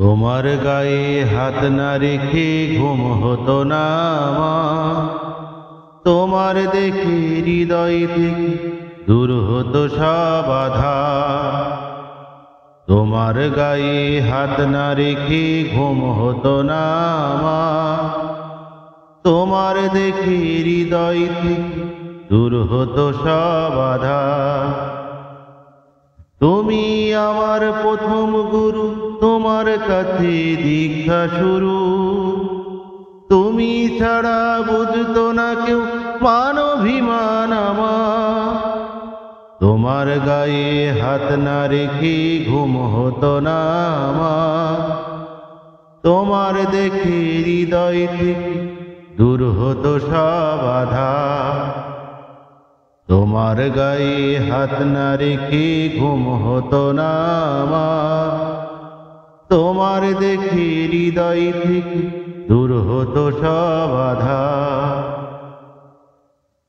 তোমার গায়ে হাত না রেখে ঘুম হতো না আমার। তোমার দেখে হৃদয় থেকে দূর হতো সব আধার তোমার গায়ে হাত না রেখে ঘুম হতো না মা তোমার দেখে হৃদয় থেকে দূর হতো সব আধার তুমি আমার প্রথম গুরু তোমার কাছে দীক্ষা শুরু। তুমি ছাড়া বুঝতো না কেউ মানভিমান আমার। তোমার গায়ে হাত না রেখে ঘুম হতো না আমার। তোমার দেখে হৃদয় থেকে দূর হতো সব আধার তোমার গায়ে হাত না রেখে ঘুম হতো না আমার। তোমার দেখে হৃদয় থেকে দূর হতো সব আধার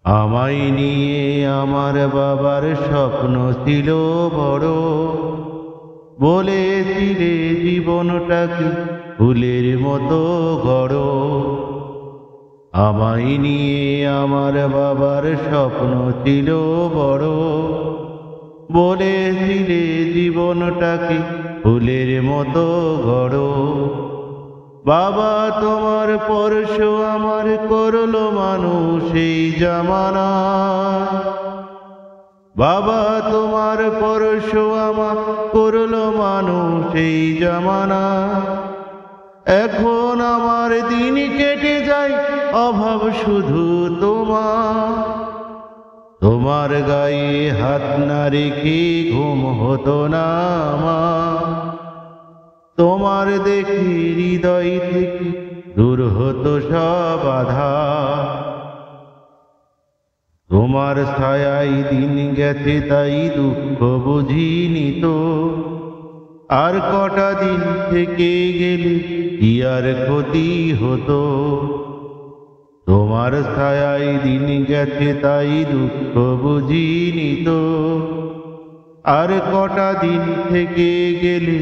আমায় নিয়ে আমার বাবার স্বপ্ন ছিল বড়। বলেছিলে জীবনটাকে ফুলের মতো গড়। আমায় নিয়ে আমার বাবার স্বপ্ন ছিল বড়। বলেছিলে জীবনটাকে ফুলের মতো গড়। বাবা, তোমার পরশ আমার করল মানুষ এই জামানা। বাবা, তোমার পরশ আমার করল মানুষ এই জামানা। এখন আমার দিন কেটে যায়, অভাব শুধু তোমার। তোমার গায়ে হাত না রেখে ঘুম হতো না মা তোমার দেখি হৃদয় থেকে দূর হতো সব আধার তোমার ছায়াই দিন গেছে তাই দুঃখ বুঝিনি তো। আর কটা দিন থেকে গেলে কি আর ক্ষতি হতো? তোমার ছায়াই দিন গেছে তাই দুঃখ বুঝিনি তো আর কটা দিন থেকে গেলে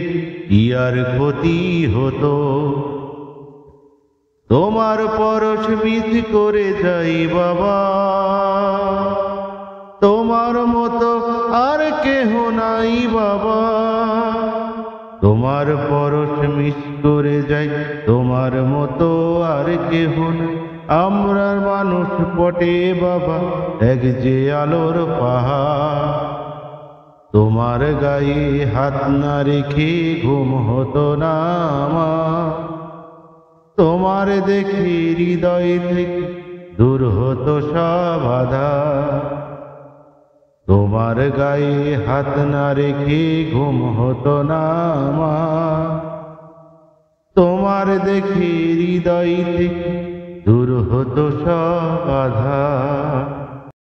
কি আর ক্ষতি হতো? তোমার পরশ মিস করে যাই বাবা। তোমার মতো আর কেহ নাই বাবা। তোমার পরশ মিস করে যাই, তোমার মতো আর কেহ নাই। আমরা মানুষ পটে বাবা, এক যে আলোর পাহাড়। তোমার গায়ে হাত না রেখে ঘুম হতো না আমার। তোমার দেখি হৃদয় থেকে দূর হতো সব আধার তোমার গায়ে হাত না রেখে ঘুম হতো না আমার। তোমার দেখি হৃদয় থেকে দূর হতো সব আধার